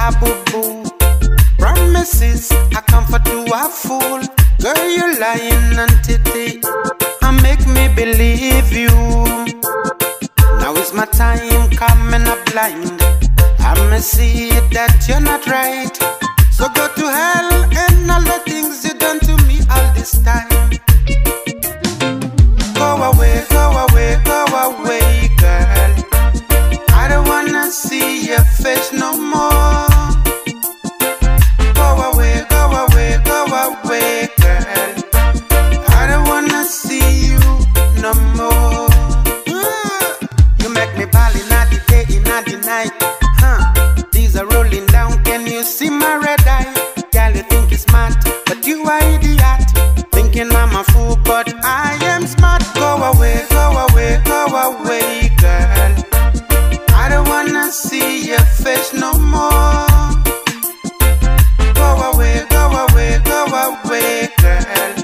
a boo boo. Promises I comfort to a fool. Girl, you're lying on titty. And make me believe you. Now is my time coming up blind. I'ma see that you're not right. So go to hell and all the things you done to me all this time. Go away, go away, go away, girl. I don't wanna see your face no more. Face no more. Go away, go away, go away, girl.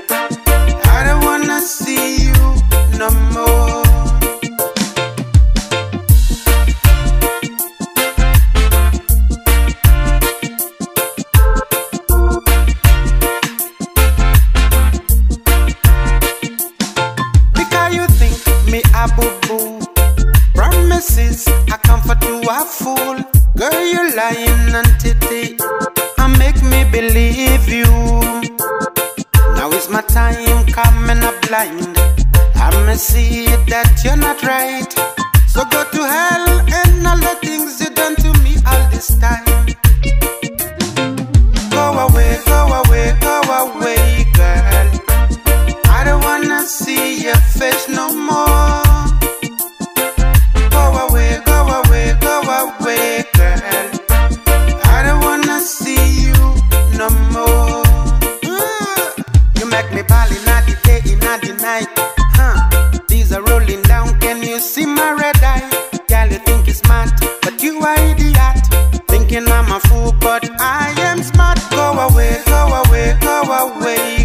I don't wanna see you no more. Because you think me a boo boo. Promises I comfort to a fool. Girl, you're lying and titty. And make me believe you. Now is my time coming up blind. I'ma see that you're not right. So go to hell away,